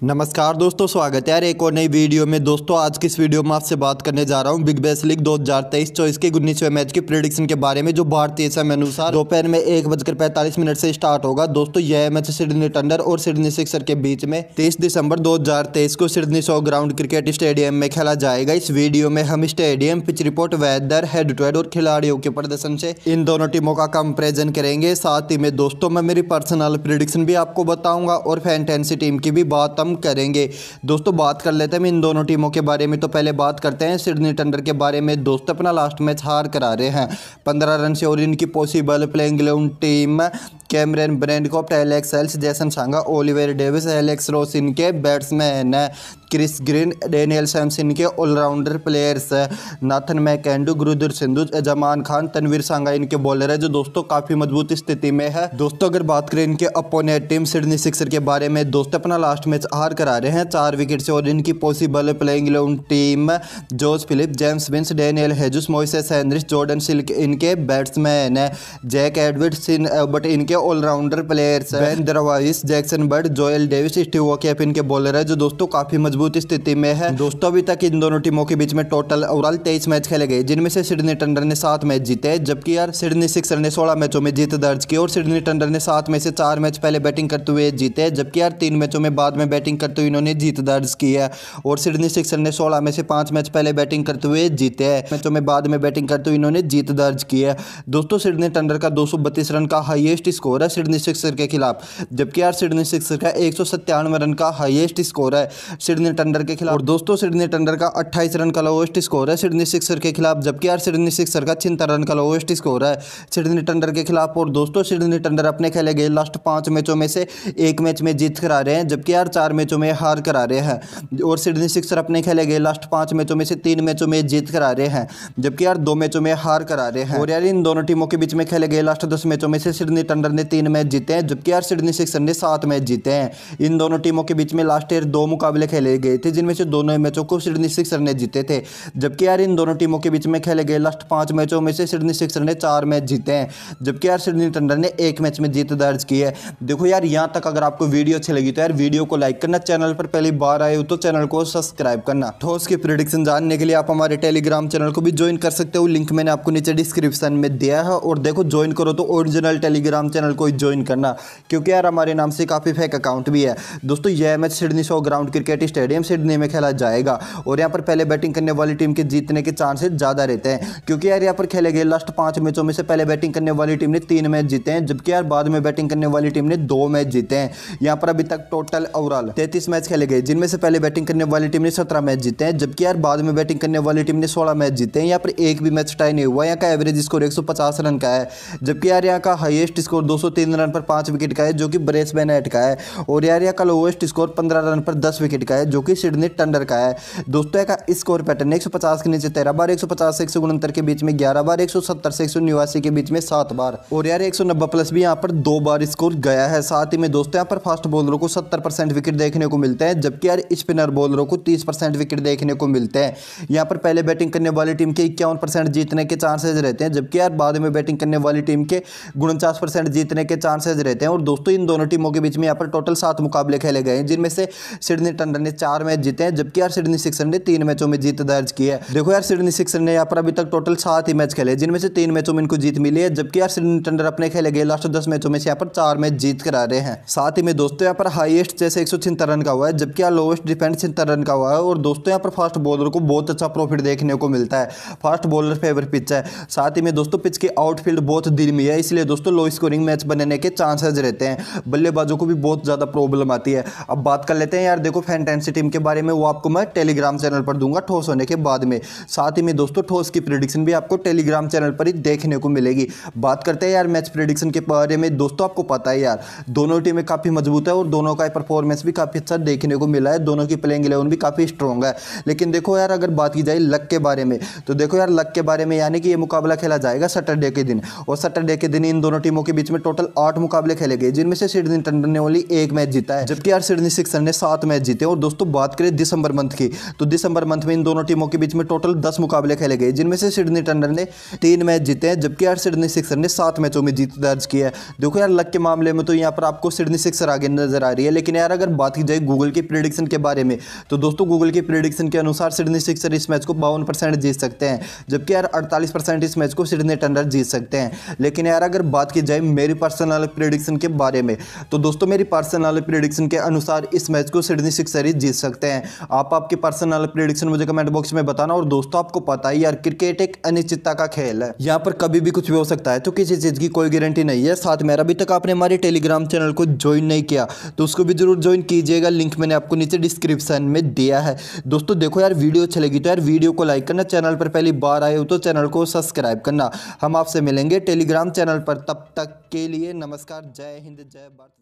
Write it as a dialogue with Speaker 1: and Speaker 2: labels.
Speaker 1: नमस्कार दोस्तों, स्वागत है यार एक और नई वीडियो में। दोस्तों, आज की इस वीडियो में आपसे बात करने जा रहा हूँ बिग बैस लीग 2023 चौबीस के उन्नीसवें मैच की प्रिडिक्शन के बारे में, जो भारतीय समय अनुसार दोपहर में एक बजकर पैंतालीस मिनट से स्टार्ट होगा। दोस्तों, यह मैच सिडनी टंडर और सिडनी सिक्सर के बीच में तेईस दिसंबर दो हज़ार तेईस को सिडनी सौ ग्राउंड क्रिकेट स्टेडियम में खेला जाएगा। इस वीडियो में हम stadium pitch report weather head to head और खिलाड़ियों के प्रदर्शन से इन दोनों टीमों का कंपेरिजन करेंगे। साथ ही में दोस्तों, मैं मेरी पर्सनल प्रिडिक्शन भी आपको बताऊँगा और फैंटेंसी टीम की भी बात हम करेंगे। दोस्तों, बात कर लेते हैं इन दोनों टीमों के बारे में। तो पहले बात करते हैं सिडनी टंडर के बारे में। दोस्तों, अपना लास्ट मैच हार करा रहे हैं। पंद्रह रन से और इनकी possible playing team Cameron Bancroft Alex Hales Jason Sangha Oliver Davies Alex Ross इनके batsman Chris Green Daniel Samson के allrounder players Nathan McAndrew Gurinder Sandhu Zaman Khan Tanveer Sangha इनके बॉलर है, जो दोस्तों काफ़ी मज़बूत स्थिति में है। दोस्तों, अगर बात करें इनके अपोनेंट टीम सिडनी सिक्सर के बारे में, दोस्तों, अपना लास्ट मैच हार करा रहे हैं। चार विकेट से और इनकी possible playing team George Philip James Vince Daniel Hughes Moises Henriques Jordan Silk इनके बैट्समैन है। जैक एडवर्ड्स बट इनके allrounder players Ben Dwarshuis Jackson Bird Joel Davies Steve O'Keefe इनके बॉलर है जो दोस्तों काफ़ी मज़बूत मज़बूत स्थिति में है। दोस्तों अभी तक इन दोनों टीमों के बीच में टोटल ओवरऑल तेईस मैच खेले गए जिनमें से सिडनी टंडर ने सात मैच जीते जबकि यार सिडनी सिक्सर ने सोलह मैचों में जीत दर्ज की और सिडनी टंडर ने सात में से चार मैच पहले बैटिंग करते हुए जीते जबकि यार तीन मैचों में बाद में बैटिंग करते हुए इन्होंने जीत दर्ज की है। और सिडनी सिक्सर ने सोलह में से पाँच मैच पहले बैटिंग करते हुए जीते हैं। मैचों में बाद में बैटिंग करते हुए इन्होंने जीत दर्ज की है। दोस्तों, सिडनी टंडर का दो रन का हाइएस्ट स्कोर है सिडनी सिक्सर के खिलाफ, जबकि यार सिडनी सिक्सर का एक रन का हाइएस्ट स्कोर है सिडनी टंडर के खिलाफ। और दोस्तों, सिडनी टंडर का 28 रन का लोवेस्ट स्कोर है सिडनी सिक्सर के खिलाफ, जबकि यार सिडनी सिक्सर का छिहत्तर रन का लोवेस्ट स्कोर है सिडनी टंडर के खिलाफ। और दोस्तों, सिडनी टंडर अपने खेले गए लास्ट पाँच मैचों में से एक मैच में जीत करा रहे हैं, जबकि यार चार मैचों में हार करा रहे हैं। और सिडनी सिक्सर अपने खेले गए लास्ट पाँच मैचों में से तीन मैचों में जीत करा रहे हैं, जबकि यार दो मैचों में हार करा रहे हैं। और यार इन दोनों टीमों के बीच में खेले गए लास्ट दस मैचों में से सिडनी टंडर ने तीन मैच जीते हैं, जबकि यार सिडनी सिक्सर ने सात मैच जीते हैं। इन दोनों टीमों के बीच में लास्ट ईयर दो मुकाबले खेले गए थे, जिनमें से दोनों मैचों को सिडनी सिक्सर ने जीते थे। जबकि यार इन दोनों टीमों के बीच में खेले गए लास्ट पाँच मैचों में से सिडनी सिक्सर ने चार मैच जीते हैं, जबकि यार सिडनी टंडर ने एक मैच में जीत दर्ज की है। देखो यार, यहाँ तक अगर आपको वीडियो अच्छी लगी तो यार वीडियो को लाइक करना, चैनल पर पहली बार आए हो तो चैनल को सब्सक्राइब करना। ठोस की प्रिडिक्शन जानने के लिए आप हमारे टेलीग्राम चैनल को भी ज्वाइन कर सकते हो। लिंक मैंने आपको नीचे डिस्क्रिप्शन में दिया है और देखो ज्वाइन करो तो ओरिजिनल टेलीग्राम चैनल को ज्वाइन करना, क्योंकि यार हमारे नाम से काफ़ी फेक अकाउंट भी है। दोस्तों, यह match Sydney show ground cricket stadium Sydney में खेला जाएगा और यहाँ पर पहले बैटिंग करने वाली टीम के जीतने के चांसेस ज़्यादा रहते हैं, क्योंकि यार यहाँ पर खेले गए लास्ट पाँच मैचों में से पहले बैटिंग करने वाली टीम ने तीन मैच जीते हैं, जबकि यार बाद में बैटिंग करने वाली टीम ने दो मैच जीते हैं। यहाँ पर अभी तक टोटल ओवरऑल तैतीस मैच खेले गए, जिनमें से पहले बैटिंग करने वाली टीम ने सत्रह मैच जीते हैं, जबकि यार बाद में बैटिंग करने वाली टीम ने सोलह मैच जीते हैं यहाँ पर एक भी मैच टाई नहीं हुआ, यहाँ का एवरेज स्कोर एक सौ पचास रन का है, जबकि यार यहाँ का हाइएस्ट स्कोर दो सौ तीन रन पर पाँच विकेट का है, जो कि ब्रेस बेनेट का है, और यार यहाँ का लोवेस्ट स्कोर पंद्रह रन पर दस विकेट का है, जो कि सिडनी टंडर का है। दोस्तों, यहाँ का स्कोर पैटर्न एक सौ पचास के नीचे तेरह बार, एक से एक के बीच में ग्यारह बार, एक सौ सत्तर से एक के बीच में सात बार, और यार एक सौ नब्बे प्लस भी यहाँ पर दो बार स्कोर गया है, साथ ही में दोस्तों, यहाँ पर फास्ट बॉलरों को सत्तर विकेट देखने को मिलते हैं, जबकि यार स्पिनर बॉलरों को तीस परसेंट विकेट देखने को मिलते हैं। यहाँ पर पहले बैटिंग करने वाली टीम के इक्यावन परसेंट जीतने के चांसेज रहते हैं, जबकि यार बाद में बैटिंग करने वाली टीम के उनचास परसेंट जीतने के चांसेज रहते हैं। और दोस्तों, इन दोनों टीमों के बीच में यहाँ पर टोटल सात मुकाबले खेले गए हैं, जिनमें से सिडनी टंडन ने चार मैच जीते हैं, जबकि यार सिडनी सिक्सर ने तीन मैचों में जीत दर्ज की है। देखो यार सिडनी सिक्सर ने यहाँ पर अभी तक टोटल सात ही मैच खेले जिनमें से तीन मैचों में इनको जीत मिली है, जबकि यार सिडनी टंडर अपने खेले गए लास्ट दस मैचों में से यहाँ पर चार मैच जीत करा रहे हैं। साथ ही में दोस्तों, यहाँ पर हाईएस्ट जैसे एक सौ रन का हुआ है, जबकि यहाँ लोवेस्ट डिफेंड छिहत्तर रन का हुआ है और दोस्तों यहाँ पर फास्ट बॉलर को बहुत अच्छा प्रॉफिट देखने को मिलता है। फास्ट बॉलर फेवर पिच है। साथ ही में दोस्तों पिच की आउटफील्ड बहुत धीमी है, इसलिए दोस्तों लो स्कोरिंग मैच बनने के चांसेस रहते हैं। बल्लेबाजों को भी बहुत ज़्यादा प्रॉब्लम आती है। अब बात कर लेते हैं यार, देखो फैंटेंसी टीम के बारे में, वो आपको मैं टेलीग्राम चैनल पर दूँगा ठोस होने के बाद में। साथ ही में दोस्तों ठोस की प्रिडिक्शन भी आपको टेलीग्राम चैनल पर ही देखने को मिलेगी। बात करते हैं यार मैच प्रिडिक्शन के बारे में। दोस्तों आपको पता है यार, दोनों टीमें काफ़ी मज़बूत है और दोनों का परफॉर्मेंस भी काफ़ी अच्छा देखने को मिला है। दोनों की प्लेइंग इलेवन भी काफ़ी स्ट्रॉग है। लेकिन देखो यार, अगर बात की जाए लक के बारे में तो देखो यार लक के बारे में यानी कि ये मुकाबला खेला जाएगा सैटरडे के दिन। और सैटरडे के दिन इन दोनों टीमों के बीच में टोटल आठ मुकाबले खेले गए, जिनमें से सिडनी टंडन ने ओनली एक मैच जीता है। जबकि यार सिडनी सिक्सर ने सात मैच जीते। और दोस्तों, बात करें दिसंबर मंथ की तो दिसंबर मंथ में इन दोनों टीमों के बीच में टोटल दस मुकाबले खेले गए, जिनमें से सिडनी टंडर ने तीन मैच जीते हैं। जबकि यार सिडनी सिक्सर ने सात मैचों में जीत दर्ज किया है। देखो यार लक के मामले में तो यहाँ पर आपको सिडनी सिक्सर आगे नज़र आ रही है, लेकिन यार अगर बात की जाए गूगल की प्रिडिक्शन के बारे में तो दोस्तों गूगल की प्रिडिक्शन के अनुसार सिडनी सिक्सर इस मैच को बावन परसेंट जीत सकते हैं, जबकि यार अड़तालीस इस मैच को सिडनी टंडर जीत सकते हैं। लेकिन यार अगर बात की जाए मेरी पर्सनल प्रिडिक्शन के बारे में तो दोस्तों मेरी पर्सनल प्रिडिक्शन के अनुसार इस मैच को सिडनी सिक्सर जीत सकते हैं। आप आपकी पर्सनल प्रिडिक्शन मुझे कमेंट बॉक्स में बताना, और दोस्तों आपको पता है यार क्रिकेट एक अनिश्चितता का खेल है। यहाँ पर कभी भी कुछ भी हो सकता है तो किसी चीज़ की कोई गारंटी नहीं है। साथ में अभी तक आपने हमारे टेलीग्राम चैनल को ज्वाइन नहीं किया तो उसको भी ज़रूर ज्वाइन कीजिएगा लिंक मैंने आपको नीचे डिस्क्रिप्शन में दिया है। दोस्तों, देखो यार, वीडियो अच्छी लगी तो यार, वीडियो को लाइक करना चैनल पर पहली बार आए हो तो चैनल को सब्सक्राइब करना। हम आपसे मिलेंगे टेलीग्राम चैनल पर, तब तक के लिए नमस्कार, जय हिंद, जय भारत